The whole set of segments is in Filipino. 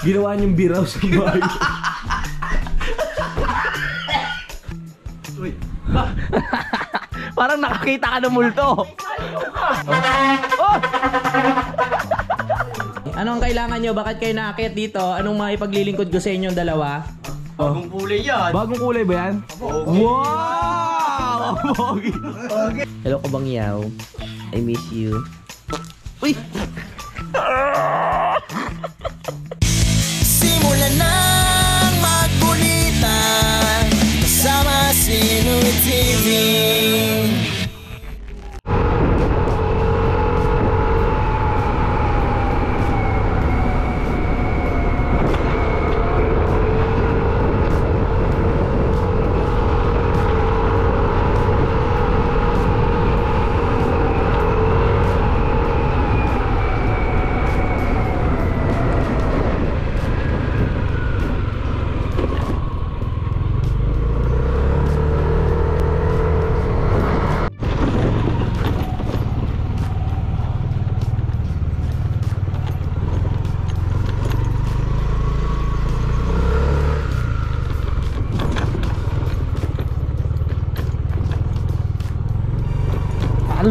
Ginawa niyong biraw sa bahay. Parang nakakita ka ng multo. oh! Anong kailangan nyo? Bakit kayo naakyat dito? Anong maipaglilingkod ko sa inyong dalawa? Bagong kulay yan. Bagong kulay ba yan? Wow! Pogi. Hello, Kabangyaw. I miss you.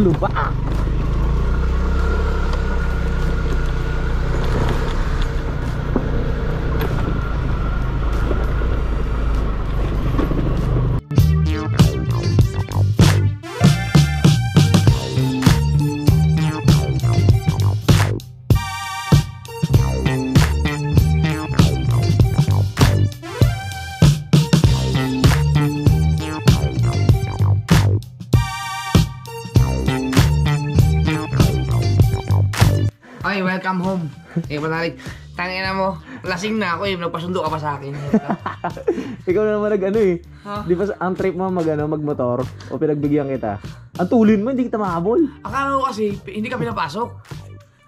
Ano ba? Eh, panalig. Tangina mo, lasing na ako eh. Nagpasundo ka pa sa akin. Ikaw na naman nag ano eh. Ha? Di ba ang trip mo mag ano, magmotor o pinagbigyan kita? Ang tulin mo, hindi kita mahabol. Akala ko kasi, hindi ka pinapasok.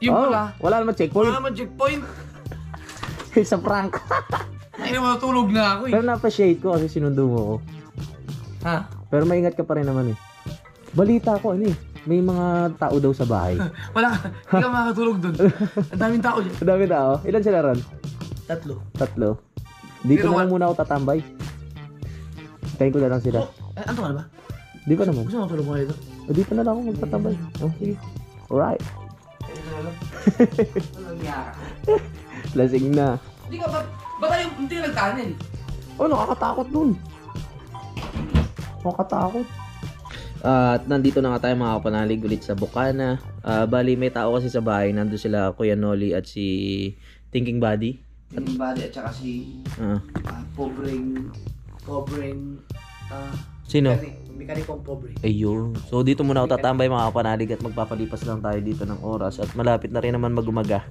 Yung Oh, pala, wala naman wala checkpoint. naman checkpoint. sa prank. Ay, matulog na ako eh. Pero na-appreciate ko kasi sinundo mo ko. Ha? Pero maingat ka pa rin naman eh. Balita ko ano eh. May mga tao daw sa bahay. Wala ka, hindi ka makakatulog dun. Ang daming tao dyan. Ang dami tao. Ilan sila ron? Tatlo. Tatlo. Dito Pero na lang muna ako tatambay. Hintayin ko na lang sila. Eh, ano ka na ba? Di pa naman. Gusto mo matulog mo kayo dito? O, dito na lang ako magtatambay. Oh, sige. Alright. Lasing na. Hindi ka, ba't, ba't tayo, hindi ka nagtanin? Oh, nakakatakot nun. Nakakatakot. At nandito na nga tayo mga kapanalig ulit sa Bukana. Ah, bali may tao kasi sa bahay. Nandun sila Kuya Noli at si Thinking Buddy. Yung body at saka si Ah, ah, pobreng, pobreng, ah, sino? mekanik- mekanikong pobre. Ayun. So dito muna ako tatambay mga kapanalig at magpapalipas lang tayo dito ng oras. At malapit na rin naman magumaga.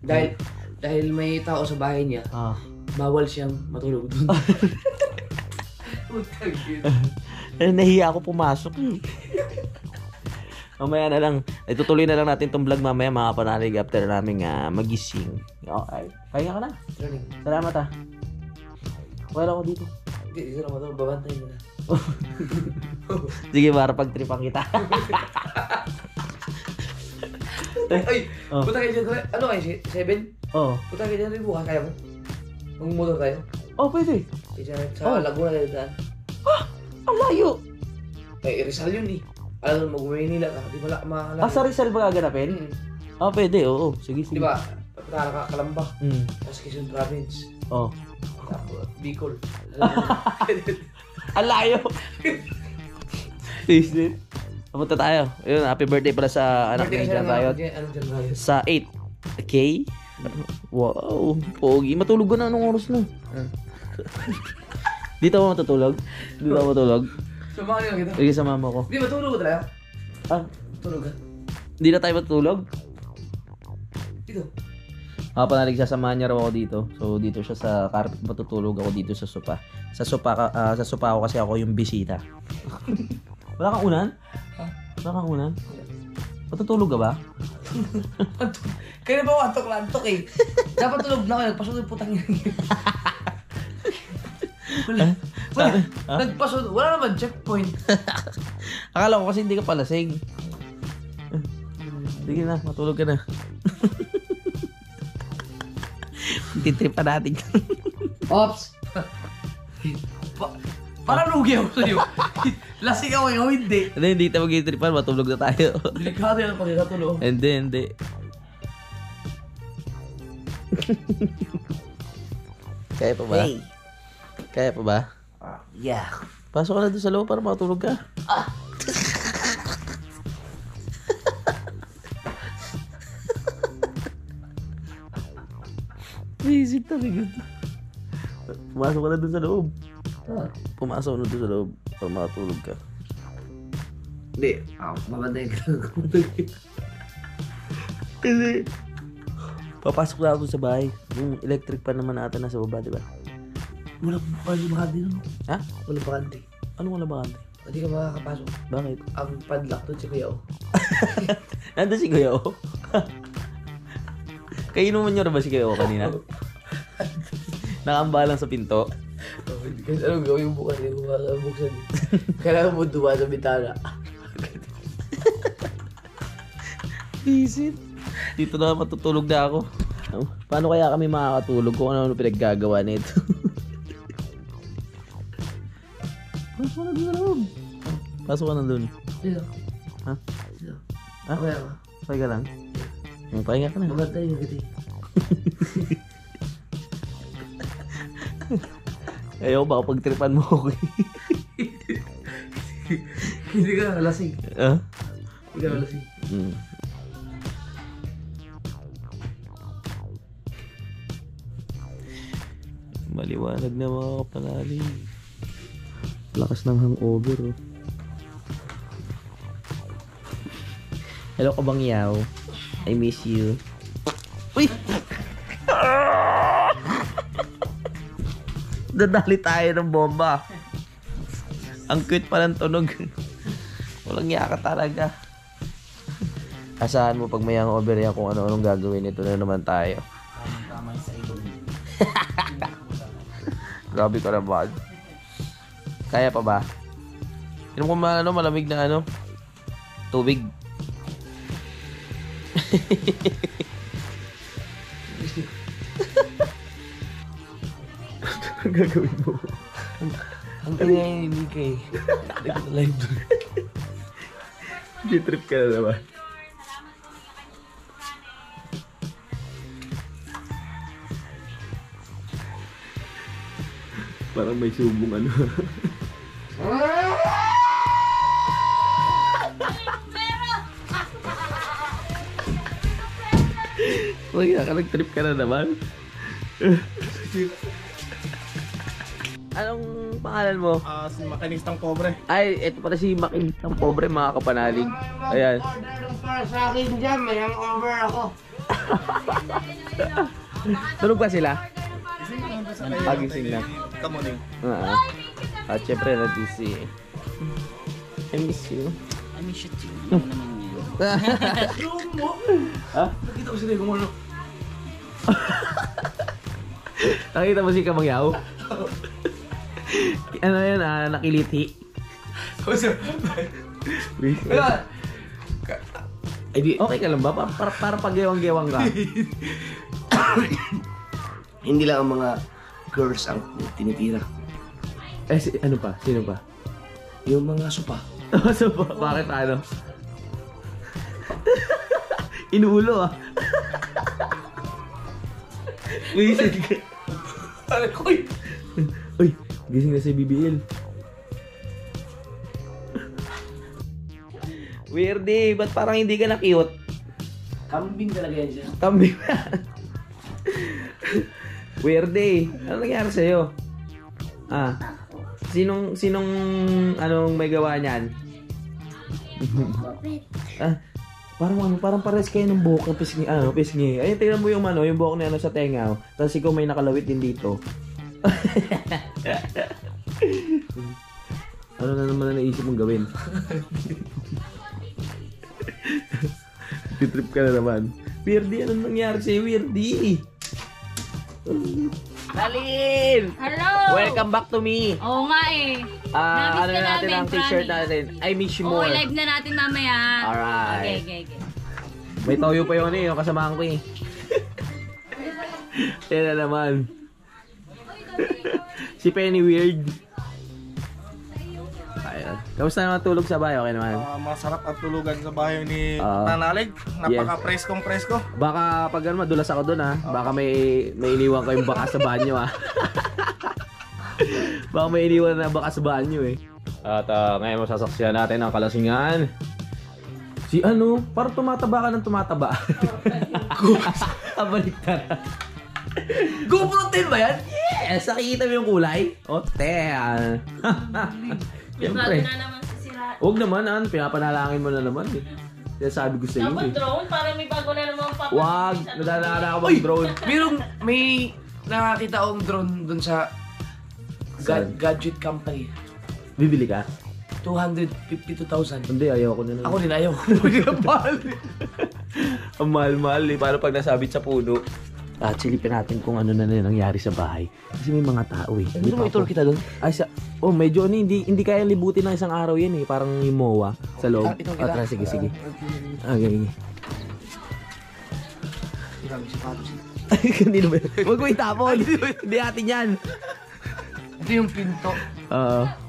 Dahil, dahil may tao sa bahay niya, Ah. bawal siyang matulog doon. Putang ina. Eh, nahiya ako pumasok mamaya na lang. Itutuloy na lang natin tong vlog mamaya mga kapanalig after namin ah, magising. Okay. Kaya ka na. Running. Salamat ah. Wala ako dito. Hindi, dito naman ito. Babantay mo na. Sige, para pagtripan kita. Ay, Oh. punta kayo dyan. Ano kayo? Seven? oh. Punta kayo dyan rin bukas. Kaya mo? Mag-motor tayo. Oh, pwede. Dyan, sa Oh. Laguna tayo dyan. Ang layo. Eh, Rizal yun eh. Alam mo, mag-Maynila ka. Di ba la- mahalala? Ah, sa Rizal ba gaganapin? Hmm. Ah, pwede. Oo. Sige, sige. Di ba? Punta ka Kalamba. Mm. Tapos Quezon Province. Oh. Tapos Bicol. Ang layo. Is it? Papunta tayo. Yun, happy birthday pala sa anak ni ng- Riot. Ano dyan? Sa 8. Okay? Wow. Pogi. Matulog ka na. Anong oras na? Dito ako matutulog? Dito ako matulog? Samahan niyo kita. Sige sa mama ko. Di ba tulog ka talaga? Ah, Tulog ka? di na tayo matutulog? Dito. Mga panalig, sasamahan niya raw ako dito. So, dito siya sa carpet. Matutulog ako dito sa sopa. Sa sopa, ka- ah, sa sopa ako kasi ako yung bisita. Wala kang unan? Wala kang unan? Matutulog ka ba? Kaya ba ako antok na antok eh. Dapat tulog na ako. Nagpasunod putang ina. Wala. Wala. Nagpasunod. Wala naman checkpoint. Akala ko kasi hindi ka palasing. Sige na, matulog ka na. Titrip pa natin. Ops! pa parang lugi ako sa'yo. Lasing ako ikaw, hindi. Hindi, hindi tayo mag-tripan. Matulog na tayo. Delikado yan pag ikatulo. hindi, hindi. Kaya pa ba? Kaya pa ba? Yeah. Pasok ka na doon sa loob para makatulog ka. Visit talaga. Pumasok ka na doon sa loob. Pumasok ka na doon sa loob para makatulog ka. Hindi. Ako, babantay ka lang. Kasi, papasok na ako sa bahay. Yung electric pan naman ata nasa baba, di ba? Walang bakante no? Ha? Walang bakante. Anong wala bakante? Hindi ka makakapasok. Bakit? Ang padlock doon si Kuya O. Nandun si Kuya O. Kainom mo niyo ba si Kuya O kanina? Nakaambalang sa pinto. Kasi anong gawin mo bukas? Mo makakabuksan. Kailangan mo duwa sa bitana. Visit. Dito na matutulog na ako. Paano kaya kami makakatulog kung ano-ano pinaggagawa nito? Pasok na doon sa loob. Pasok ka na doon. Dito. Ha? Dito. Ha? Okay ako. Pahinga lang. Hmm, Pahinga ka na. Babantay ka kita. Ayaw baka pagtripan mo ako. Hindi ka lasing. ah? Hindi ka lasing. Hmm. Maliwanag na mga kapalalim. Lakas ng hangover. Oh. Hello kabang yaw. I miss you. Uy! Dadali tayo ng bomba. Ang cute pa ng tunog. Walang yaka talaga. Asahan mo pag may hangover yan kung ano-anong gagawin ito na naman tayo. Grabe ka naman. Kaya pa ba? Inom ko ma- ano, malamig na ano? Tubig. Ang gagawin mo? Ang ingay hindi ka eh. Hindi ko na live doon. Di-trip ka na naman. Parang may subong ano. Uy, nakalag-trip ka na naman. Anong pangalan mo? Ah, si makinistang pobre. Ay, ito pala si Makinis ng pobre mga kapanalig. Ayan. Para sa akin dyan. May hangover ako. Tulog ba sila? Pagising na. Kamuning. Oo. At syempre, natin si... I miss you. I miss you too. Ano naman yan? Ha? Nakita ko sila yung ano. Nakita mo si Kamangyaw? ano yan, ah, nakiliti. Wala. Ay di, Okay ka lang ba? Para, para, para pag-gewang-gewang ka. hindi lang ang mga girls ang tinitira. Eh, si, ano pa? Sino pa? Yung mga supa. so, ba- bakit ano? Inuulo ah. Wisit ka. Ay, koy! Uy, gising na si BBL. Weirdy, ba't parang hindi ka na cute? Kambing talaga yan siya. Kambing Weirdy, ano nangyari sa'yo? Ah, sinong, sinong, anong may gawa niyan? ah, parang ano, parang pares kayo ng buhok ng pisngi, ano, pisngi. Ayun, tingnan mo yung ano, yung buhok na ano sa tenga. oh. Tapos ikaw may nakalawit din dito. ano na naman na naisip mong gawin? Titrip ka na naman. Weirdy, anong nangyari sa'yo, Weirdy? Dalin! Hello! Welcome back to me! Oo nga eh. Ah, ano na natin ang t-shirt natin. I miss you Oo, more. live na natin mamaya. Alright. Okay, okay, okay. May toyo pa yun eh, yung kasamahan ko eh. Yan na naman. si Penny Weird. Kamusta naman tulog sa bahay? Okay naman. Ah, masarap at tulugan sa bahay ni Ah. Nanalig. Napaka-preskong presko. Baka pag ano, madulas ako doon ha. Baka may may iniwan kayong baka sa banyo ha. Baka may iniwan na baka sa banyo eh. At ah, ngayon masasaksiyan natin ang kalasingan. Si ano, parang tumataba ka ng tumataba. Kabaliktad. GoPro 10 ba yan? Yes, nakikita mo yung kulay? O, te. Siyempre. na naman sisira. Huwag naman, an. Pinapanalangin mo na naman eh. Kaya sabi ko sa iyo Dapat eh. drone para may bago na naman papalit. Wag, nadadaan ako mag-drone. Merong may nakakita akong drone dun sa Saan? ga- gadget company. Bibili ka? 252,000. Hindi, ayoko na Ako din ayaw. Ang mahal-mahal eh. Paano pag nasabit sa puno? Ah, silipin natin kung ano na na nangyari sa bahay. Kasi may mga tao eh. Hindi mo itur kita doon? Ay, sa... Oh, medyo ano, hindi, hindi kaya libutin ng isang araw yan eh. Parang yung MOA sa loob. Ah, ito Ah, tara, sige, sige. Ah, okay, sige. Hindi na ba? Huwag mo itapon. Hindi atin yan. Ito yung pinto. Oo.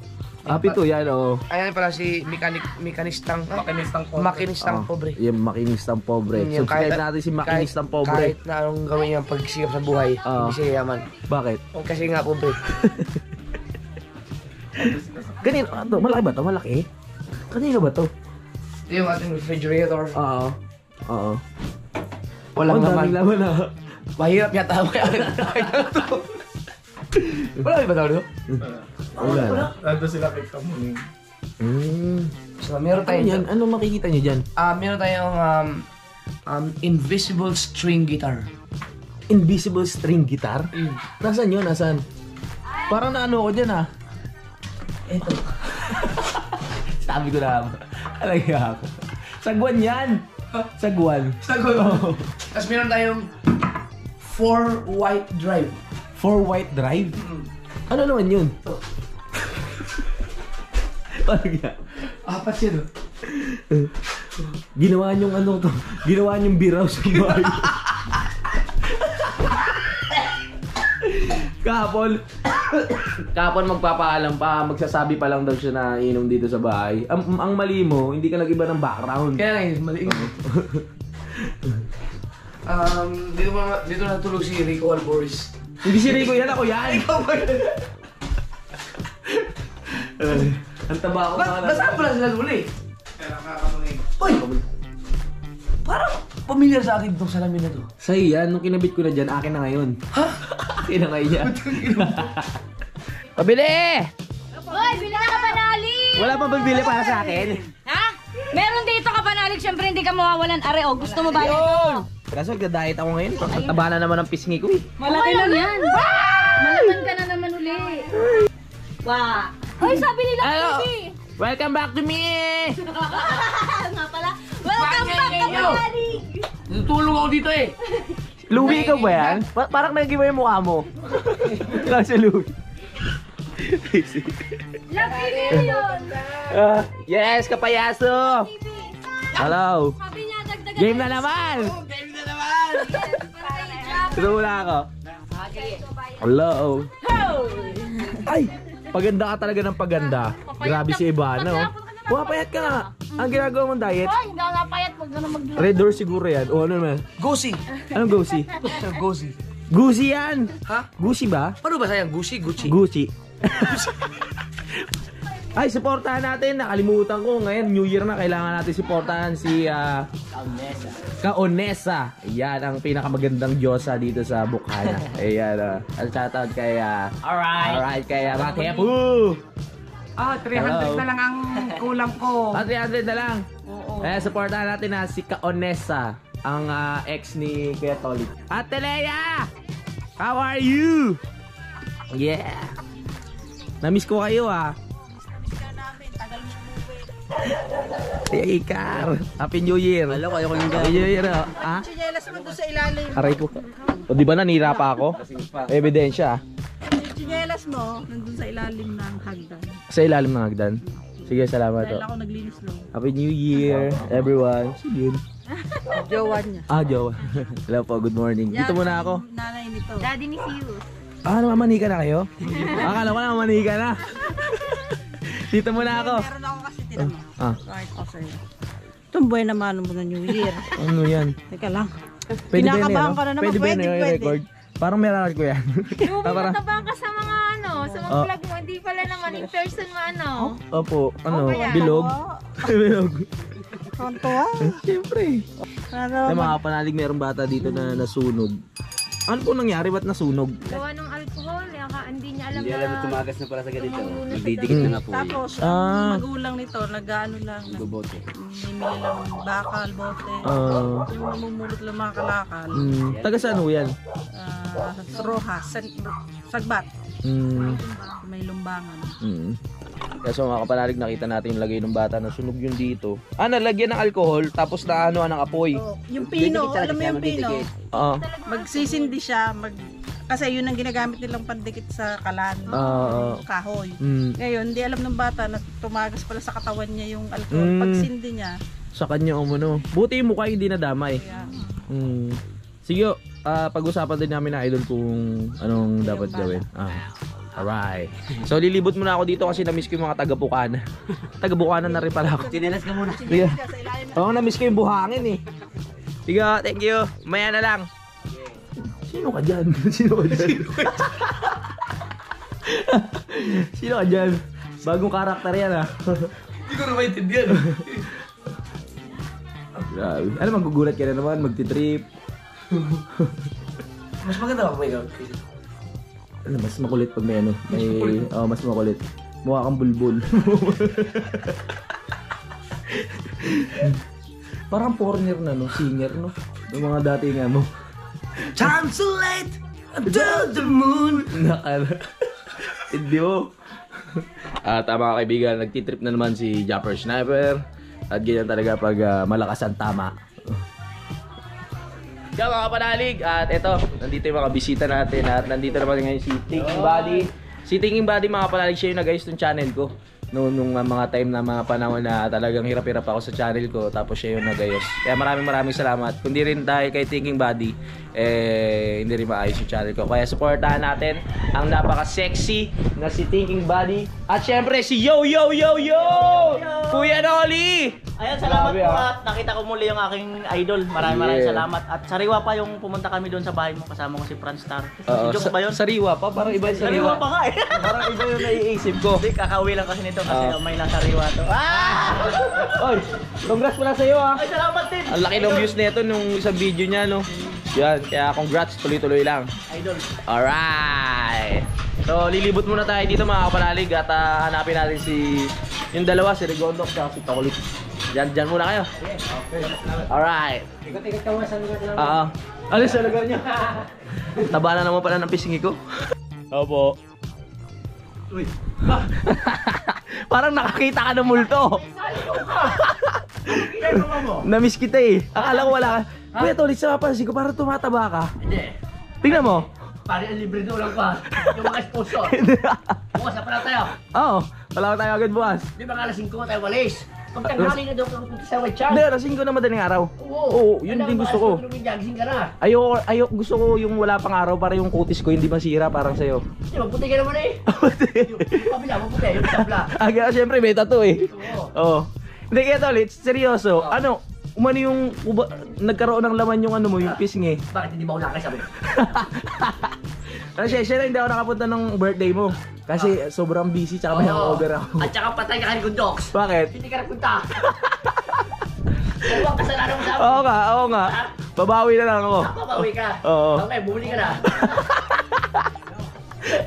Ah, pito yan, oo. Ayan pala si mekanik mekanistang Makinistang pobre. makinistang Oo. pobre. Yung makinistang pobre. Yung Subscribe kahit- natin si makinistang kahit- pobre. Kahit na anong gawin niya pagsikap sa buhay, Oo. hindi siya yaman. Bakit? Kasi nga pobre. Kanino? Ah, to, malaki ba to? Malaki? Kanino ba to? Ito yung ating refrigerator. Oo. Oo. Walang Ang daming laman. laman ah. Mahirap yata Wala ba tawag Wala na. Nandun sila kay Kamuning. Mm. So, meron Ano tayong yan? Ano makikita nyo dyan? Ah, meron tayong um, um, invisible string guitar. Invisible string guitar? Yun. Nasaan yun? Nasaan? Parang naano ko dyan ah. Ito. Sabi ko na. Alagay ako. Sagwan yan! Sagwan. Sagot. Tapos meron tayong four white drive. For white drive? Ano naman yun? Parang yan. Apat yun. oh. Ginawa niyong ano to? Ginawa niyong biraw sa bahay. Kahapon, kahapon magpapaalam pa, magsasabi pa lang daw siya na inom dito sa bahay. Ang, ang mali mo, hindi ka nag-iba ng background. Kaya nga yun, mali. um, dito, ma- dito natulog si Rico Alboris. Hindi si Rico yan, ako yan! Eh, Ang taba ko Ba- Basaan pala sila huli? Kaya nakakamuning. Uy! Parang familiar sa akin itong salamin na to. Sa'yo yan, nung kinabit ko na dyan, akin na ngayon. Ha? akin na ngayon yan. Pabili! Hoy, bili ka banali! Wala pa bibili para sa akin. Ha? Meron dito ka banalig, syempre hindi ka mawawalan. Are, oh, gusto mo ba ito? Kaso nagda-diet ako ngayon. Ang taba na naman ng pisngi ko eh. Malaki lang yan. Malaman ka. Wow. Hoy, sabi nila, Ano? baby. Welcome back to me! Nga pala. Welcome back ka banalig! Natutulog ako dito eh. Louie ka ba yan? Pa- parang nag-iba yung mukha mo. Kasi Louie. Lucky million! Ah, yes, kapayaso! Hello! Sabi niya, dagdagan Game na naman! Game na naman! Tulula ako. Hello! Ay! Paganda ka talaga ng paganda. Grabe si Ivana, oh. Pumapayat ka nga. Ang ginagawa mong diet, Hoy, hindi ako napayat. Huwag ka na mag red door siguro yan. O ano naman? Gosi! Anong Gucci? Gosi. Gucci yan! Ha? Gucci ba? Paano ba sayang? Gucci? Gucci? Gucci. Ay, supportahan natin. Nakalimutan ko. Ngayon, New Year na. Kailangan natin supportahan si ah, Kaonesa. Ayan, ang pinakamagandang Diyosa dito sa Bukana. Ayan. Uh, ang shoutout kay... Uh, Alright. alright, kay uh, Matepu. Ah, 300 Hello. na lang ang kulang ko. Ah, 300 na lang. Oo. Eh, supportahan natin na si Kaonesa. Ang ah, ex ni Kuya Tolit. Ate Lea! How are you? Yeah. Namiss ko kayo ah. Hey, Ikar. Happy New Year. Hello, kayo ko yung Happy New Year. ah. Ah? Chinelas mo doon sa ilalim. Aray ko. O di ba nanira pa ako? Ebidensya. ah. Chinelas mo, nandun sa ilalim ng hagdan. Sa ilalim ng hagdan. Sige, salamat. Dahil Oh. ako naglinis lang. Happy New Year, everyone. You. Jowa niya. Ah, Jowa. Hello po, good morning. Dito muna ako. Nanay nito. Daddy ni Sirius. Ah, namamanika na kayo? Akala ko namamanika na. Dito muna ako. Meron ako kasi tinanong. Ah, Right, ako sa'yo. Tumboy naman mo na New Year. ano yan? Teka lang. Pwede ba yan, Kinakabahan ano? ka na naman. Pwede ba yan Pwede, i-record? Parang may record ko yan. Yung Ah, parang- matabang ka sa mga ano, sa mga Ah. vlog mo, hindi pala naman in person mo ano. Opo, ano, Oh, kaya? bilog. bilog. Kanto ah. Siyempre. Ano? Sa mga panalig, mayroong bata dito na nasunog. Ano po nangyari? Ba't nasunog? Gawa ng alcohol, alam Hindi na alam na tumagas na pala sa ganito. na sa Nagdidikit na nga po. Tapos, Ah. ang magulang nito, nag-ano lang, Bobote. namimili lang bakal, bote. Ah, yung namumulot lang mga kalakal. mm, taga saan ho yan? Ah, roha, sag- sagbat. Mm, May lumbangan. mm. Kaya sa mga kapanalig, nakita natin yung lagay ng bata na sunog yun dito. Ah, nalagyan ng alcohol, tapos na ano ng apoy. So, yung pino, alam mo yung pino, Ah, magsisindi siya, mag kasi yun ang ginagamit nilang pandikit sa kalan, ah, ah, kahoy. mm, Ngayon, hindi alam ng bata na tumagas pala sa katawan niya yung alcohol. Mm. Pagsindi niya, sa kanya umuno. Buti yung mukha hindi nadamay. kaya Mm. Sige, ah, pag-usapan din namin na idol kung anong dapat gawin. Ah. Alright. So lilibot muna ako dito kasi na-miss ko yung mga taga Bukana. taga Bukana na rin pala ako. Tinelas ka muna. Sige. Oo, na-miss ko yung buhangin eh. Sige, thank you. Maya na lang. Sino ka dyan? Sino ka dyan? Sino ka dyan? Bagong karakter yan ah. Hindi ko na maintindihan. Grabe. Ano, magugulat ka na naman, magti-trip. Mas maganda ba ikaw? Ano, mas makulit pag may ano. May, oh, mas makulit. Mukha kang bulbul. Parang foreigner na, no? Singer, no? Yung mga dati nga mo. Time so late until the moon. Nakala. Hindi mo. At uh, mga kaibigan, nagtitrip na naman si Japper Sniper. At ganyan talaga pag ah, malakas ang tama. Kaya mga panalig, at eto, nandito yung mga bisita natin at nandito naman ngayon si Thinking Body. Si Thinking Body mga panalig, siya yung nag-ayos ng channel ko. Noong nung ah, mga time na mga panahon na talagang hirap-hirap ako sa channel ko tapos siya yung nag-ayos. Kaya maraming maraming salamat. Kundi rin dahil kay Thinking Body, eh, hindi rin maayos yung channel ko. Kaya supportahan natin ang napaka-sexy na si Thinking Body. At syempre si Yo Yo Yo Yo! Kuya Noli! Ayan, salamat Grabe, po ah. at nakita ko muli yung aking idol. Maraming maraming Yeah. salamat. At sariwa pa yung pumunta kami doon sa bahay mo. Kasama ko si Franz Star. Oo, si Jokes ba yun? Sariwa pa, parang iba yung Sariwa sariwa. pa nga eh. parang iba yung naiisip ko. Hindi, kakauwi lang kasi nito kasi Ah. may nasariwa to. Ah! Oy, congrats pala sa'yo ah. Ay, salamat din. Ang laki ng views nito nung isang video niya, no? Yan, kaya congrats, tuloy-tuloy lang. Idol. Alright! So, lilibot muna tayo dito mga kapanalig at ah, hanapin natin si yung dalawa, si Regondo at si Tokulit. Diyan, diyan muna kayo. Alright. Ikot-ikot ka muna sa lugar lang. Oo. Ano sa lugar niyo? Taba na naman pala ng pisngi ko. Opo. Uy. Parang nakakita ka ng multo. Namiss kita eh. Akala ko wala ka. Kuya Tol, sa mapansin ko parang tumataba ka. Hindi. Tingnan mo. Pare ang libre doon lang pa. Yung mga sponsor. Bukas na pala tayo. Oo, wala ko tayo agad bukas. Di ba lasing ko tayo walis? Pag tanghali na daw ka pupunta sa white chan. Hindi, rasing ko na madaling araw. Oo, yun din gusto ko. Gising ka na. Ayoko, ayoko, gusto ko yung wala pang araw para yung kutis ko hindi masira parang sa'yo. Hindi, magputi ka naman eh. Yung kabila, magputi. Yung tabla. Aga, syempre may tattoo eh. Oo. Oo. Hindi tol, it's seryoso. Ano, umano yung, uba, nagkaroon ng laman yung ano mo, yung pisngi. Bakit hindi ba ako nakasabi? Kasi siya hindi ako nakapunta ng birthday mo. Kasi sobrang busy tsaka may hangover ako. At saka patay ka rin dogs. Bakit? Hindi ka napunta. Ano ang kasalanan mo sa akin? Oo nga, oo nga. Babawi na lang ako. Papawi ka. Oo. Okay, bumuli ka na.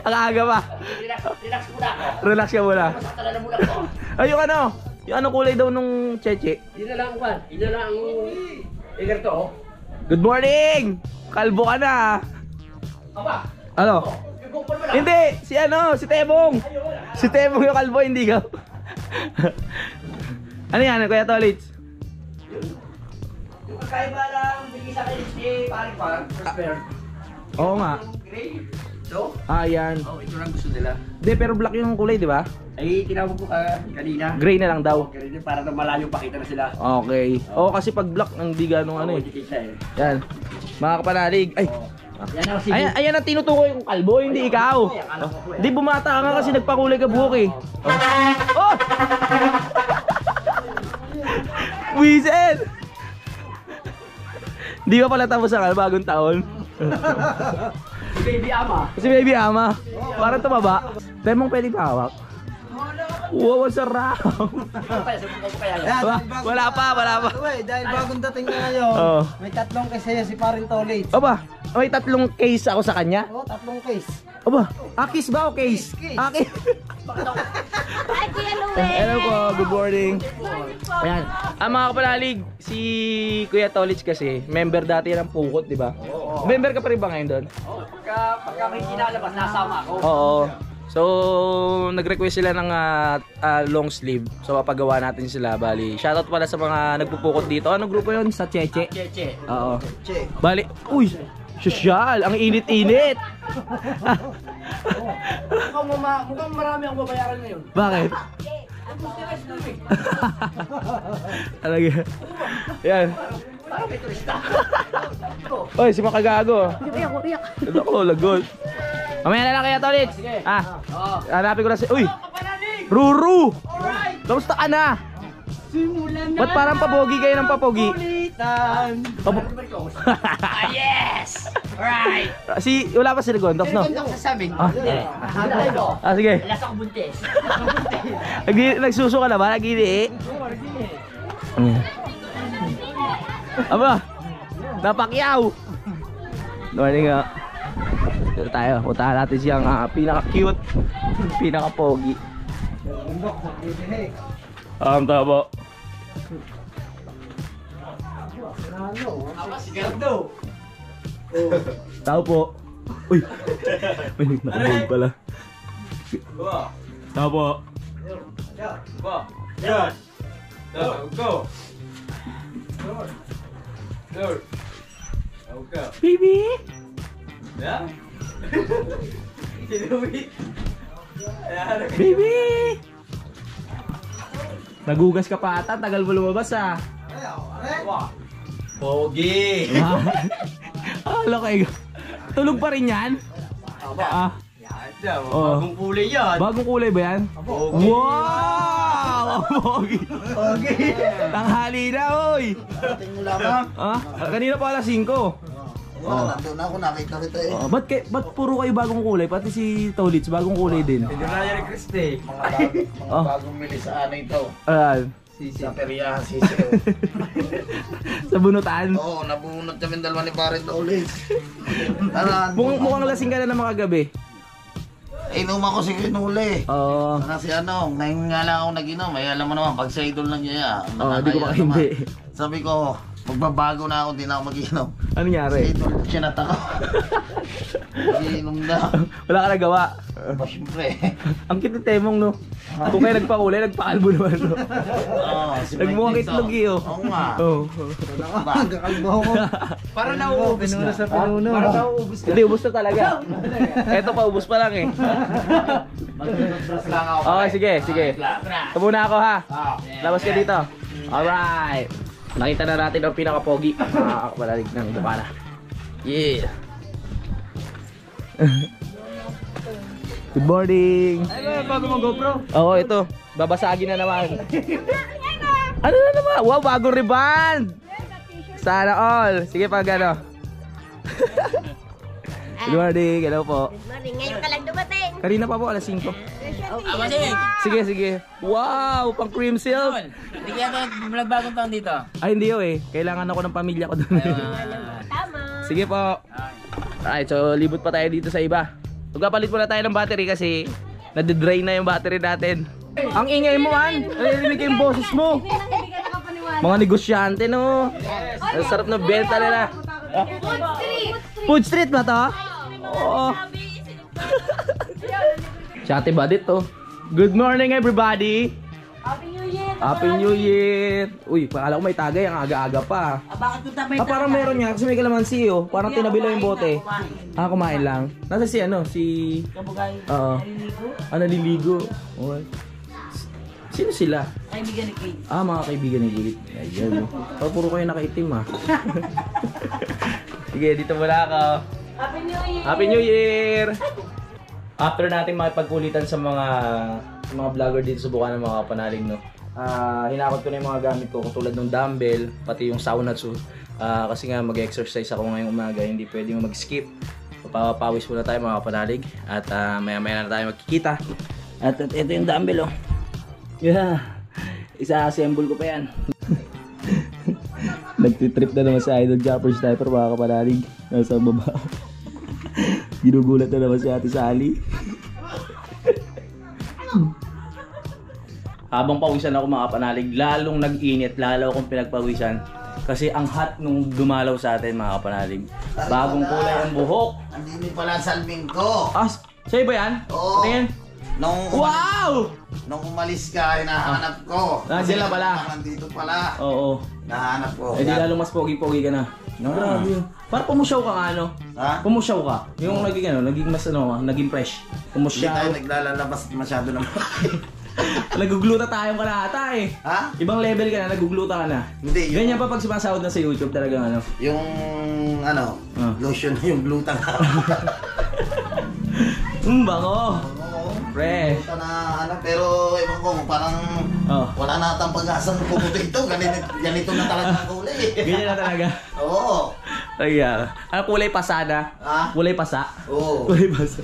Ang aga pa. Relax, relax muna ako. Relax ka muna. Masaktan na na muna ko. Ay, yung ano? Yung ano kulay daw nung cheche? Lang, Juan. Yun na lang ang... Igar to, oh. Good morning! Kalbo ka na. ah. Aba, Ano? lang. Hindi, si ano, si Tebong. Si Tebong yung kalbo, hindi ka. ano yan, Kuya Tolits? Yung kakaiba lang, bigay sa akin si Paring Parang Prosper. Oo nga. Gray. Ito? Ah, yan. Oh, ito lang gusto nila. Hindi, pero black yung kulay, di ba? Ay, tinawag ko ka kanina. Gray na lang daw. Ganito, para na malayo pakita na sila. Okay. Oo, kasi pag black, hindi ganong ano eh. eh. Yan. Mga kapanalig. Ay, Yan ako si ayan, ayan ang tinutukoy yung kalbo, hindi ikaw. Hindi bumata ka nga kasi nagpakulay ka buhok eh. Oh! Wizen! Di ba pala tapos ang bagong taon? Baby Ama. Si baby ama. Parang tumaba. Tayo mong pwede pahawak. Wow, ang sarap. Wala, wala pa, wala pa. Uy, dahil bagong dating na ngayon, Oo. may tatlong case sa'yo si Parin Tolit. Aba, may tatlong case ako sa kanya. Oo, tatlong case. Aba, akis ba o case? Akis. Ay, Kuya Louie. Hello po, good morning. Ayan. Ang mga kapalalig, si Kuya Tolich kasi, member dati ng Pukot, di ba? Member ka pa rin ba ngayon doon? Oh, pagka, pagka may kinalabas, nasama ako. Oo. So, nag-request sila ng ah, ah, long sleeve. So, papagawa natin sila. Bali, shoutout pala sa mga nagpupukot dito. Ano grupo yun? Sa Cheche? Cheche. Oo. Bali, uy! Sosyal! Ang init-init! Mukhang, mama, mukhang marami akong babayaran ngayon. Bakit? Talaga. Yan. Oy, si Makagago. Iyak, iyak. Ako, lagot. Mamaya na lang kaya, Tolit. Ah, hanapin ko na si... Uy! Ruru! Kamusta ka na? Simulan na Ba't parang papogi kayo ng papogi? Pabo- ah, yes! Right! si, wala pa si Gondok, no? Ganda ko sasabihin. Ah, ah sige. Alas ako buntis. Nag nagsuso ka na ba? Nagini Mm. Aba, napakyaw. Morning nga. Dito tayo, puntahan natin siyang ah, pinaka-cute, pinaka-pogi. Um, tama. Sigardo. Tao po. Uy. May nakabog pala. Tao po. Baby! Baby! Nagugas ka pa ata, tagal mo lumabas ah. Pogi! Akala ko eh. Tulog pa rin yan? Ah, Yan, Oo. bagong kulay yan. bagong kulay ba yan? Pogi! Wow! Pogi! Pogi! Tanghali na, oy! Dating mo lamang. Ah, kanina pa alas 5. Oo, nandun ako, nakita kita eh. Oh, ba't, kay, ba't puro kayo bagong kulay? Pati si Tolits, bagong kulay din. Pinulaya ni Christy. Mga, bag, mga Oh. bagong mili sa ano ito. Ayan. Sa peryahan sisiyo. sa bunutan. Oo, nabunot kami dalawa ni Tolit. Tara, Mukhang, mukhang lasing ka na ng mga gabi. Inom ako si Kinuli. Oo. Kasi ano, ngayon nga lang ako nag-inom. Ay, alam mo naman, pag sa idol ng yaya, Oo, di ko nakakaya naman. Sabi ko, magbabago na ako, di na ako mag-inom. Ano nangyari? idol, sinat ako. Mag-inom na. Wala ka nagawa. Ba, syempre. Ang cute ng temong, no? Kung kayo nagpakulay, nagpakalbo naman, no? Oo, si Mike Nagmukhang Dixon. itlog, eh, oh. Oo nga. Oo. Para nauubos na. sa pinuno. Para nauubos na. Hindi, ubus na talaga. Eto pa, ubus pa lang eh. Mag-inom lang ako. Okay, sige, sige. Ito muna ako ha. Ah, Labas ka dito. Alright. Nakita na natin ang pinaka-pogi. Makakapalalig ng bukana. Yeah. Good morning. Ay, bago mo GoPro. Oo, ito. Babasagin na naman. ano na naman? Wow, bagong rebound. Sana all. Sige pag ano. Good morning. Hello po. Morning, ngayon ka lang dumating. Kanina pa po, alas 5. Abasing! Sige, sige. Wow, pang cream silk. Hindi kaya tayo nagbagong taon dito. Ay, hindi yun eh. Kailangan ako ng pamilya ko doon. Tama. Sige po. Alright, so libot pa tayo dito sa iba. Magpapalit muna tayo ng battery kasi nade-drain na yung battery natin. Ang ingay mo, An. Narinig yung boses mo. Mga negosyante, no? Ang sarap na benta nila. Ah, Food Street. Food street ba to? Oo. Si Ate Badit to. Good morning, everybody. Happy New Year. Happy New Year! Uy, akala ko may tagay, ang aga-aga pa. Ah, bakit kung tabay Ah, parang meron nga kasi may kalamansi oh. Parang tinabi lang yung bote. Ah, kumain lang. Nasa si ano, si... Kabugay. Oo. Ah, naliligo. Okay. Sino sila? Kaibigan ni Kate. Ah, mga kaibigan ni Gilip. Ayan. Oh, puro kayo nakaitim ah. Sige, dito muna ako. Happy New Year! Happy New Year! After natin makipagkulitan sa mga sa mga vlogger dito sa Bukana mga kapanaling no. Ah, hinakot ko na yung mga gamit ko katulad ng dumbbell, pati yung sauna suit. Ah, kasi nga mag-exercise ako ngayong umaga, hindi pwedeng mag-skip. Papapawis muna tayo mga kapanalig at ah, maya-maya na tayo magkikita. At, at ito yung dumbbell oh. Yeah. Isa-assemble ko pa yan. Nagtitrip na naman si Idol Jumper Sniper mga kapanalig. Nasa baba. Ginugulat na naman si Ate Sally. Habang pawisan ako mga kapanalig, lalong nag-init, lalo akong pinagpawisan. Kasi ang hot nung dumalaw sa atin mga kapanalig. Bagong kulay ang buhok. Andini pala ang salming ko. Ah, sa'yo ba yan? Oo. Tingin. Nung, Wow! nung umalis ka, hinahanap ko. Nandiyan na pala. Nandito pala. Oo. Nahanap ko. Eh di lalong mas pogi-pogi ka na. No, grabe. Parang pumusyaw ka nga ano. Ha? Pumusyaw ka. Yung naging ano, naging mas ano, naging fresh. Hindi tayo Pumusyaw. naglalabas masyado ng Nagugluta tayo ka na ata eh. Ha? Ibang level ka na, nagugluta ka na. Hindi. Yung, Ganyan pa pag sumasahod na sa YouTube talagang ano. Yung, ano, Ah. lotion na yung gluten. Mm, bango. Fresh. Gluten na, ano, pero ewan ko, parang Oh. wala na atang pag-asang puputo ito. Ganito, ganito na talaga ang kulay. Ganyan na talaga. Oo. Ay, ah. Ano kulay pasada? Ha? Kulay pasa? Oo. Kulay pasa.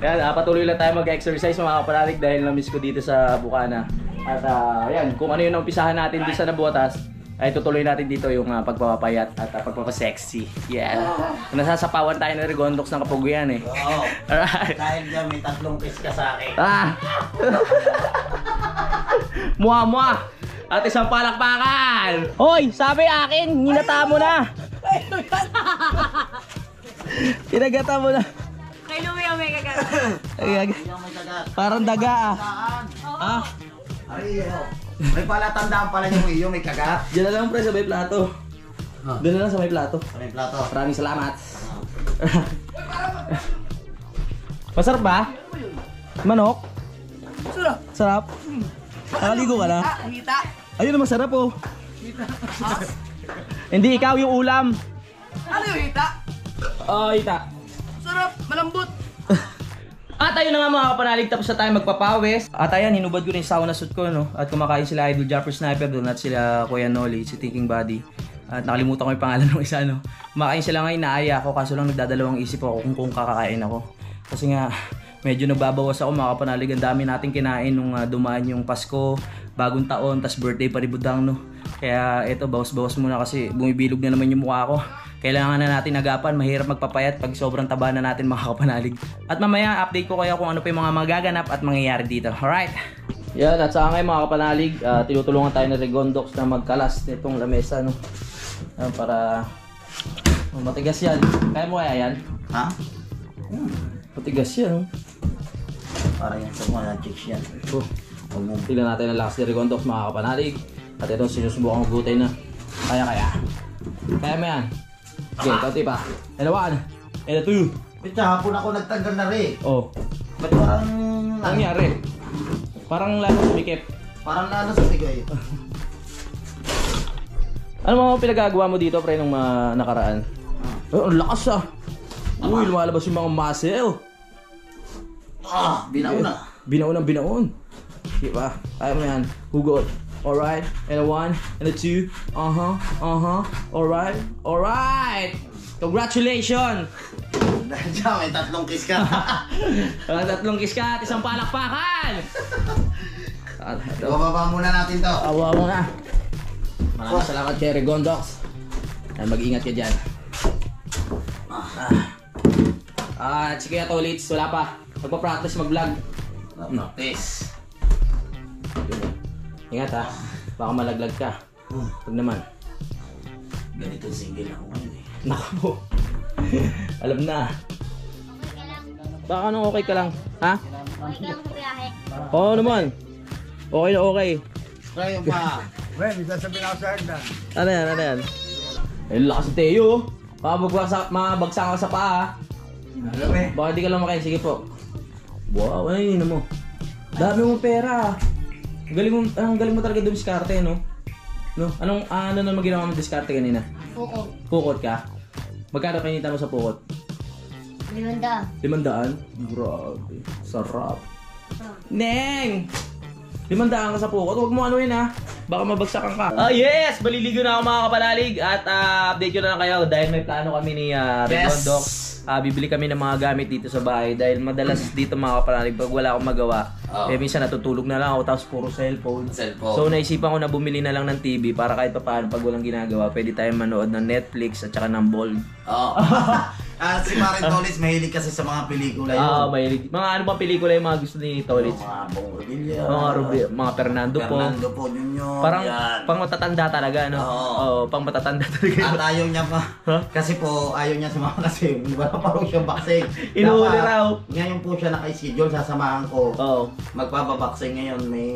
Yan, ah, patuloy lang tayo mag-exercise mga kapanalig dahil na-miss ko dito sa Bukana. At ah, yan, kung ano yung umpisahan natin dito sa Nabuatas, ay tutuloy natin dito yung ah, pagpapapayat at uh, pagpapasexy. Yeah. Nasasapawan tayo ng Rigondox ng Kapuguyan eh. Oo. Alright. Dahil dyan may tatlong kiss ka sa akin. Ah! Mua mua! At isang palakpakan! Hoy! Sabi akin! Hinata mo na! Pinagata mo na! Kay Louie ang may Yung may kagat. parang daga ah. Saan? Ah, Ay, May palatandaan pala yung iyo, may kagat. Diyan na lang pre sa may plato. Doon na lang sa may plato. May plato. Maraming salamat. Masarap ba? Manok? Sarap. Sarap? Nakaligo ka na? Hita. Ayun na masarap oh. Hindi, ikaw yung ulam. Ano yung hita? Oh, ita. Sarap, malambot. At ayun na nga mga kapanalig, tapos na tayo magpapawis. At ayan, hinubad ko rin yung sauna suit ko, no? At kumakain sila Idol Jumper Sniper doon at sila Kuya Noli, si Thinking Body. At nakalimutan ko yung pangalan ng isa, no? Kumakain sila ngayon, naaya ako, kaso lang nagdadalawang isip ako kung, kung kakakain ako. Kasi nga, medyo nagbabawas ako mga kapanalig. Ang dami nating kinain nung ah, dumaan yung Pasko, bagong taon, tas birthday pa ni Budang, no? Kaya eto, bawas-bawas muna kasi bumibilog na naman yung mukha ko. Kailangan na natin agapan, mahirap magpapayat pag sobrang taba na natin mga kapanalig. At mamaya, update ko kayo kung ano pa yung mga magaganap at mangyayari dito. Alright? Yan, at sa ngayon mga kapanalig, ah, tinutulungan tayo ng Regondox na magkalas nitong lamesa, no? Ah, para oh, matigas yan. Kaya mo kaya yan? Ha? Matigas yan, no? Para yan sa mga chicks yan. Oh, tignan natin ang lakas ni Regondox mga kapanalig. At ito, sinusubukan ko gutay na. Kaya kaya. Kaya mo yan. Okay, kaunti pa. And a one. And a two. Wait, hapon ako nagtanggal na rin. Oh, Ba't parang, ano ano, nangyari? Parang lalo sumikip. parang lalo sa bigay. Ano mga pinagagawa mo dito, pre, nung mga nakaraan? Oh, ang lakas ah. Uy, lumalabas yung mga muscle. Ah, binaon na. Binaon ang binaon. Diba? Kaya mo yan. Hugot. Alright. And a one. And a two. Uh-huh. Uh-huh. Alright. Alright. Congratulations! Dyan, may tatlong kiss ka. Ang tatlong kiss ka at isang palakpakan! Ah. Bababa muna natin to. Awa mo na. Maraming salamat kay Regondox. Ay, mag-ingat ka dyan. Ah. Ah, sige Tolits, wala pa. Magpa-practice mag-vlog. Practice. Ingat ha. Baka malaglag ka. Pag naman. Ganito single ako ngayon eh. Naku. Alam na. Baka nung okay ka lang. Ha? Okay lang sa biyahe. Oo naman. Okay na okay. Kayo pa. Well, may sasabihin ako sa Agdan. Ano yan, ano yan? Ay, lakas ni Teo. Baka magbagsak, mabagsak ka sa paa. Alam eh. Baka di ka lumakain. Sige po. Wow, ano yun mo? Dami mo pera. Ang galing mo, ang galing mo talaga dumiskarte, no? No? Anong, ah, ano naman ginawa mo diskarte kanina? Oo. Pukot ka? Magkano kinita mo sa pukot? Limanda. Limandaan? Grabe. Sarap. Neng! Limandaan ka sa pukot. Huwag mo ano yun ha. Baka mabagsakan ka. Ah yes! Baliligo na ako mga kapalalig. At ah, update ko na lang kayo dahil may plano kami ni uh, Yes! Regondox. Ah, bibili kami ng mga gamit dito sa bahay dahil madalas dito mga kapalalig pag wala akong magawa, Oo. eh minsan natutulog na lang ako tapos puro cellphone. Cellphone. So naisipan ko na bumili na lang ng TV para kahit pa paano pag walang ginagawa, pwede tayong manood ng Netflix at saka ng Bold. Oo. Ah, si Marin Tolis mahilig kasi sa mga pelikula yun. Ah, may mga ano ba pelikula yung mga gusto ni Tolitz? Mga Bong Revilla. mga Rubi, mga Fernando, Fernando po. po, Junior. Parang yan. pang matatanda talaga, no? Oo. Oo, pang matatanda talaga. At ayaw niya pa. Ha? Kasi po, ayaw niya sumama kasi wala pa raw siyang vaccine. Inuuli raw. Ngayon po siya naka-schedule, sasamahan ko. Oo. Magpapabaksin ngayon, may...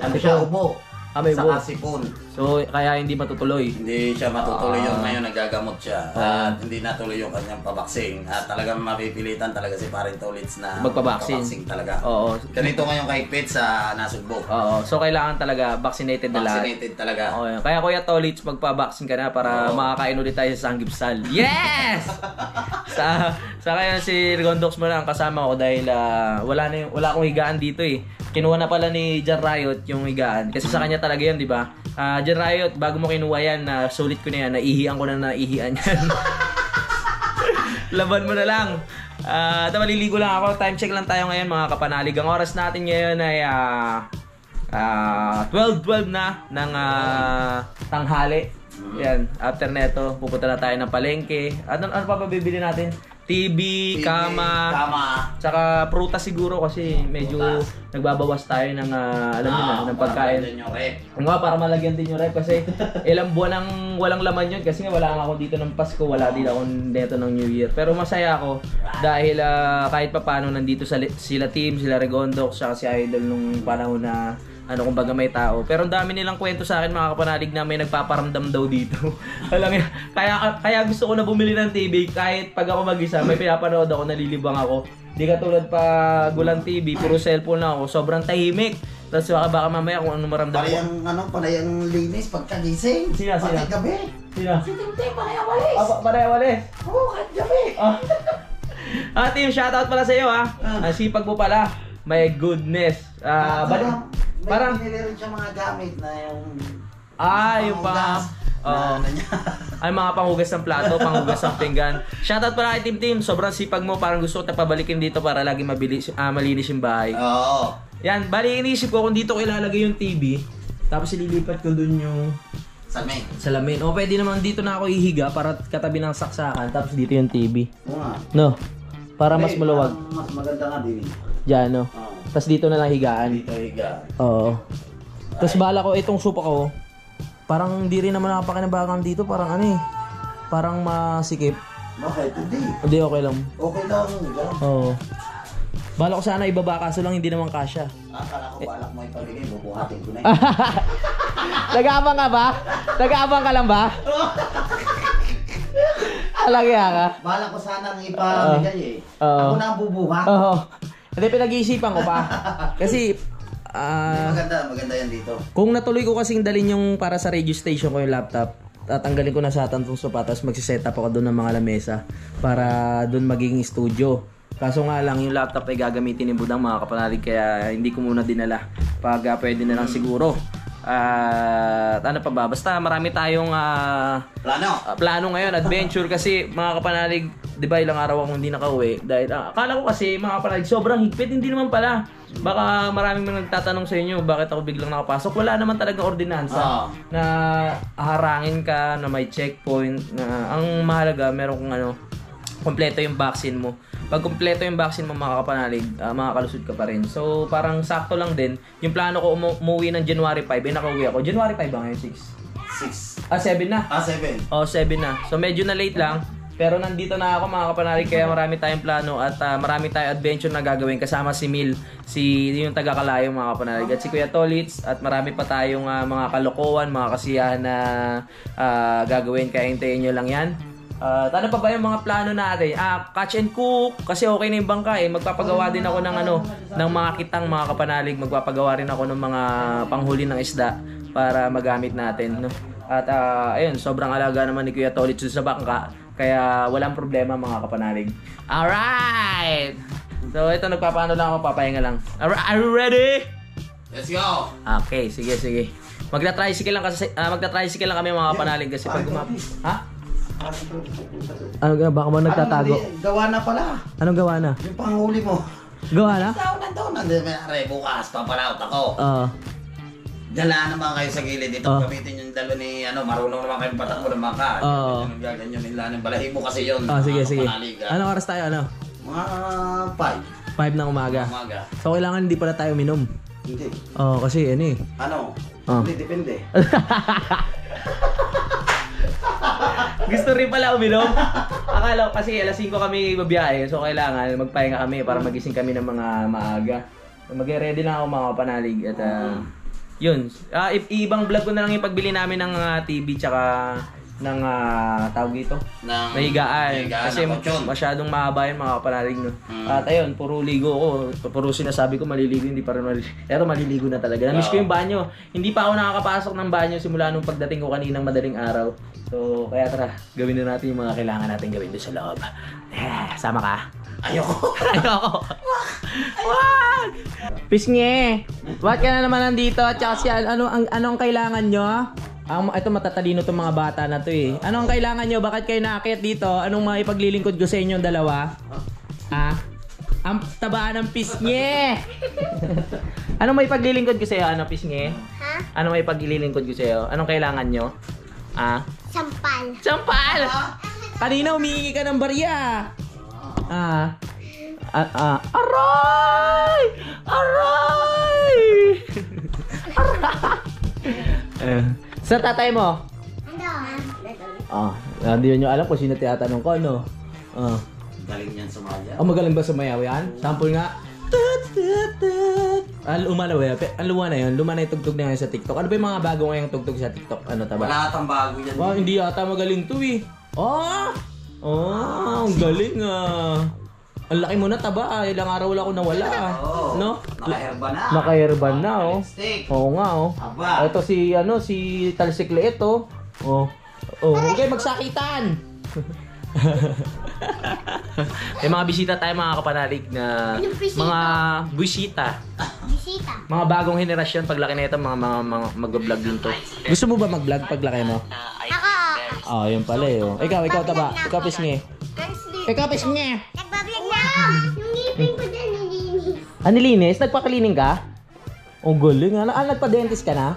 Ano siya, ubo. Ah, may Saka ubo. sipon. So, kaya hindi matutuloy. Hindi siya matutuloy Ah. yun ngayon, nagagamot siya. Ah. At hindi natuloy yung kanyang pabaksin. At talagang mapipilitan talaga si Parin Tolits na Magpabaksin. magpabaksin talaga. Oo. Ganito ngayon kay Pete sa Nasugbo. Oo. So, kailangan talaga vaccinated na lahat. Vaccinated talaga. Okay. Kaya Kuya Tolits, magpa-vaccine ka na para Oo. makakain ulit tayo sa Sanggipsal. Yes! sa sa kaya si Rigondox mo lang kasama ko dahil ah, wala na yung, wala akong higaan dito eh. Kinuha na pala ni Jan Riot yung higaan. Kasi sa kanya talaga yun, di ba? Ah, Jan Riot, bago mo kinuha yan, na sulit ko na yan, naihian ko na naihian yan. Laban mo na lang. Ah, uh, maliligo lang ako. Time check lang tayo ngayon mga kapanalig. Ang oras natin ngayon ay ah ah 12-12 na ng ah, tanghali. Yan, after neto, pupunta na tayo ng palengke. Ano, ano pa ba bibili natin? TV, kama, Kama. tsaka prutas siguro kasi medyo Prutas. nagbabawas tayo ng ah, alam niyo na, Ah, ng para pagkain. Ang nga, para malagyan din yung rep kasi ilang buwan ang walang laman yun kasi nga wala ako dito ng Pasko, wala din ako neto ng New Year. Pero masaya ako dahil ah, kahit pa paano nandito sa, sila team, sila Regondox, saka si Idol nung panahon na ano kumbaga may tao. Pero ang dami nilang kwento sa akin mga kapanalig na may nagpaparamdam daw dito. Alam niya, kaya kaya gusto ko na bumili ng TV kahit pag ako mag-isa, may pinapanood ako, nalilibang ako. Di katulad pa gulang TV, puro cellphone lang ako, sobrang tahimik. Tapos baka, baka mamaya kung ano maramdam Para ko. yung ano, para yung linis pagkagising. Sina, sina? Pati gabi. Sino? Si Tintin, para yung walis. Ah, pa- pareho walis. Oo, kahit gabi. Ah. ah, team, shoutout pala sa iyo ha. Ang sipag mo pala. My goodness. Ah, bali, may parang rin siya mga gamit na yung... ah, yung pa panghugas Oo. na ano niya. ay mga panghugas ng plato, panghugas ng pinggan. Shoutout pala kay Team Team. Sobrang sipag mo. Parang gusto ko na pabalikin dito para lagi mabilis, ah, malinis yung bahay. Oo. Yan, bali iniisip ko kung dito ko ilalagay yung TV. Tapos ililipat ko dun yung Salme. salamin. O pwede naman dito na ako ihiga para katabi ng saksakan. Tapos dito yung TV. Oo nga. No? Para mas Hindi, maluwag. parang Mas maganda nga din. Diyan, no? Oo. Tapos dito na lang higaan. Dito higa. Oo. Tapos bala ko itong supa ko. Parang hindi rin naman nakapakinabangan dito. Parang ano eh. Parang masikip. Bakit? Hindi. Hindi, okay lang. Okay lang. Oo. Bala ko sana ibaba kaso lang hindi naman kasya. Akala ko balak mo ipamigay, bubuhatin ko na Ah. yun. Nag-aabang ka ba? Nag-aabang ka lang ba? Alagya ka? Balak ko sanang ipamigay eh. Oo. Ako na ang bubuhat. Oo. Hindi, pinag-iisipan ko pa. Kasi, ah... maganda, maganda yan dito. Kung natuloy ko kasing dalhin yung para sa radio station ko yung laptop, tatanggalin ko na sa tantong sopa tapos magsiset up ako doon ng mga lamesa para doon maging studio. Kaso nga lang yung laptop ay gagamitin ni Budang mga kapanalig kaya hindi ko muna dinala. Pag ah, pwede na lang siguro. At ano pa ba? Basta marami tayong ah, Plano. ah, plano ngayon, adventure kasi mga kapanalig, 'di ba ilang araw akong hindi nakauwi dahil ah, akala ko kasi mga kapanalig sobrang higpit, hindi naman pala. Baka maraming mga nagtatanong sa inyo bakit ako biglang nakapasok. Wala naman talaga ordinansa Ah. na harangin ka na may checkpoint na ang mahalaga meron kung ano kompleto yung vaccine mo. Pag kompleto yung vaccine mo mga kapanalig, ah, makakalusot ka pa rin. So parang sakto lang din. Yung plano ko umu- umuwi ng January 5, eh nakauwi ako. January 5 ba ngayon? 6? Six. Ah, 7 na. Ah, seven. Oh, 7 na. So medyo na late lang. Pero nandito na ako mga kapanalig kaya marami tayong plano at ah, marami tayong adventure na gagawin kasama si Mil, si yung taga Kalayo mga kapanalig at si Kuya Tolits at marami pa tayong ah, mga kalokohan, mga kasiyahan na ah, gagawin kaya hintayin nyo lang yan. At ano pa ba yung mga plano natin? Ah, catch and cook kasi okay na yung bangka eh. Magpapagawa din ako ng ano, ng mga kitang mga kapanalig. Magpapagawa rin ako ng mga panghuli ng isda para magamit natin, no. At ah, ayun, sobrang alaga naman ni Kuya Tolit sa bangka. Kaya walang problema mga kapanalig. Alright! So ito nagpapaano lang ako, papahinga lang. Alright, are you ready? Let's go! Okay, sige, sige. Magta-tricycle lang kasi ah, magta-tricycle lang kami mga kapanalig kasi pag gumap... Ha? Ano ga baka ba nagtatago? Ano, hindi, gawa na pala. Anong gawa na? Yung panghuli mo. Gawa na? Tao na to. Nandun, may bukas, papalaot ako. Oo. Dala naman kayo sa gilid dito. Oh. Gamitin yung dalo ni, ano, marunong naman kayong patakbo ng bangka. Oo. Yung gaganyan nila ng balahibo kasi yun. Ah, sige, mga sige. kapanaliga. Anong oras tayo? Ano? Mga five. 5 ng umaga. Umaga. So kailangan hindi pala tayo minom. Hindi. Oo, kasi ano eh. Ano? Oh. Hindi, depende. Gusto rin pala uminom. Akala ko kasi alas 5 kami babiyahe, so kailangan magpahinga kami para magising kami ng mga maaga. So, Mag-ready lang ako mga panalig at ah, yun. Ah, i- ibang vlog ko na lang yung pagbili namin ng ah, TV tsaka ng ah, tawag dito. Ng Mahigaan. Kasi na masyadong mahaba yung mga panalig. No? Mm. At ayun, puro ligo ko. Puro sinasabi ko maliligo, hindi pa rin maliligo. Pero maliligo na talaga. Namiss ko yung banyo. Hindi pa ako nakakapasok ng banyo simula nung pagdating ko kaninang madaling araw. So, kaya tara, gawin na natin yung mga kailangan natin gawin doon sa loob. Eh, sama ka? Ayoko. Ayoko. Wag! Pisngi! Bakit ka na naman nandito? At saka si ano, ang, anong kailangan nyo? Ang, ito matatalino tong mga bata na to eh. Anong kailangan nyo? Bakit kayo nakakit dito? Anong maipaglilingkod ko sa inyong dalawa? Ah? Ang tabaan ng pisngi! anong may paglilingkod ko sa iyo? Ano, pisngi? Ha? Anong may paglilingkod ko sa iyo? Anong kailangan nyo? Ah? Sampal. Sampal! Kanina humingi ka ng barya. Ah. Ah, ah. Aray! Aray! Aray! eh, sa tatay mo? Ano? Ah, hindi nyo alam kung sino tinatanong ko, no? Ah. Galing yan sumaya. Oh, magaling ba sumayaw yan? Sample nga. Tut, tut, tut. Ah, luma na ba yan? Pe- Ang luma na yun. Luma na yung tugtog na yun sa TikTok. Ano ba yung mga bago ngayong tugtog sa TikTok? Ano taba? Wala atang bago yan. Wow, hindi yata magaling to eh. Oh! Oh, ang galing ah. Ang laki mo na taba ah. Ilang araw wala ako nawala ah. Oo. No? Nakaherba na. Naka-airban na oh. Steak. Oo nga oh. Aba. Ito si ano si Talsikle ito. Oh. Oh, okay magsakitan. May mga bisita tayo mga kapanalig na Anong bisita? mga bisita. Bisita. Mga bagong henerasyon paglaki na ito mga mga, mga mag-vlog din to. Gusto mo ba mag-vlog paglaki mo? Ako. Ah, yun pala eh. oh. Ikaw, ikaw taba. Ikaw pisngi. Ikaw pisngi. Nagbablog na ako. Yung ngipin ko dyan, nilinis. Ah, nilinis? Nagpakalining ka? Oh, galing. Ano, ah, nagpa-dentist ka na?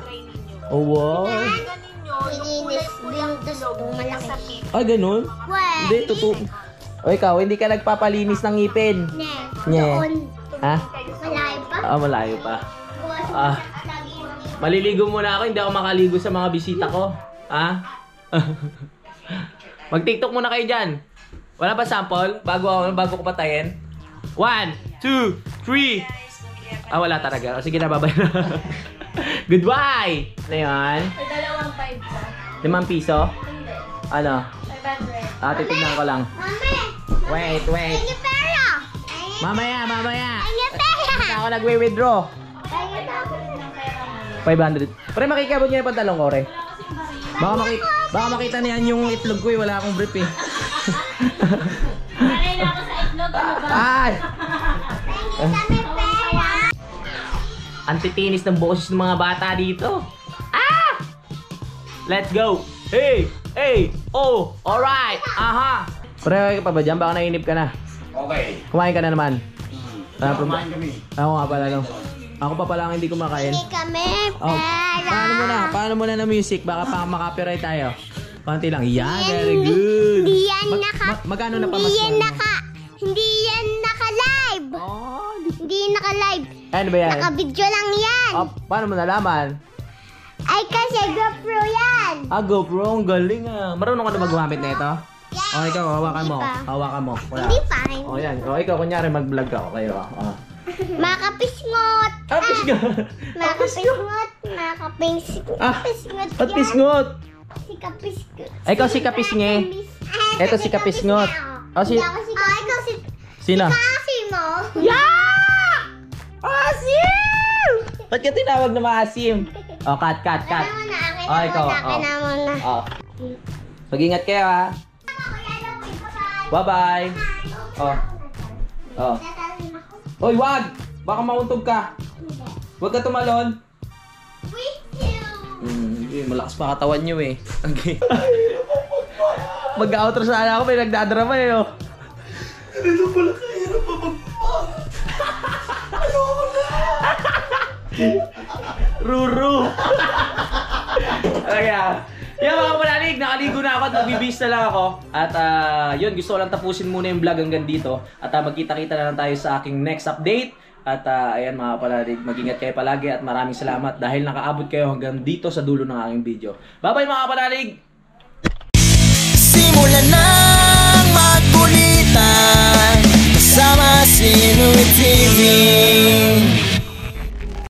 Oh, wow. Nilinis din, tapos malaki. Ah, ganun? Well, Hindi, totoo. O ikaw, hindi ka nagpapalinis ng ngipin. Ne. Nye. Doon. Ha? Malayo pa. Ah, malayo pa. Bukas Ah. lagi yung Maliligo muna ako, hindi ako makaligo sa mga bisita ko. Ha? Mag-tiktok muna kayo dyan. Wala ba sample? Bago ako, bago ko patayin? One, two, three. Ah, wala talaga. O, sige na, babay na. Goodbye! Ano yun? dalawang five ka. Limang piso? Hindi. Ano? 500. Ah, titignan ko lang. Mami! Wait, wait. Ay, pera! Mamaya, mamaya. Ay, pera! Hindi ako nagwe-withdraw. Ay, tapos ng pera mo. 500. Pre, makikabot niya yung pantalong ko, re. Baka, makita, baka makita niyan yung itlog ko eh. Wala akong brief eh. Sanay na ako sa itlog. Ano ba? Ay! Ang titinis ng boses ng mga bata dito. Ah! Let's go! Hey! Hey! Oh! Alright! Aha! Pre, ka pa ba dyan? Baka nainip ka na. Okay. Kumain ka na naman. Problema? Kumain kami. Ako nga pala, no? Ako pa pala ang hindi kumakain. Hindi kami Oh, paano muna? Paano muna na music? Baka pa makapiright tayo. Konti lang. Yan, very good. Hindi yan Mag- naka... ma- magkano na Hindi pamaswal yan mo? naka... Hindi yan naka-live! Oh, Hindi naka-live. ano ba yan? Naka-video lang yan. Oh, paano mo nalaman? Ay kasi GoPro yan. Ah, GoPro, ang galing ah. Marunong ka na ba gumamit na ito? Oh, ikaw, hawakan mo. Hawakan mo. Wala. Hindi pa. Oh, yan. Oh, ikaw, kunyari mag-vlog ka. Okay, oh. oh. Makapisngot. Ah, pisngot. Makapisngot. Makapisngot. Ah, Pisngot pisngot. Si kapisngot. Ay, ikaw si kapisnge. Eto si kapisngot. Oh, si... Si Ah, ikaw si... Sino? Kasi mo. Ba't ka tinawag na maasim? Oh, cut, cut, cut. Oh, ikaw, oh. Oh. Mag-ingat kayo, ha? Bye-bye. Oh. Oh. Hoy, wag! Baka mauntog ka. Huwag ka tumalon. You. Hmm, eh, malakas pa katawan nyo eh. Okay. Mag-outro sana ako, may nagdadrama eh, oh. Ruru! Kaya, yan mga panalig, nakaligo na ako at magbibis na lang ako. At ah, yun, gusto ko lang tapusin muna yung vlog hanggang dito. At ah, magkita-kita na lang tayo sa aking next update. At ah, ayan mga panalig, mag-ingat kayo palagi at maraming salamat dahil nakaabot kayo hanggang dito sa dulo ng aking video. Bye-bye mga panalig! Simulan ng magkulitan Kasama si Louie TV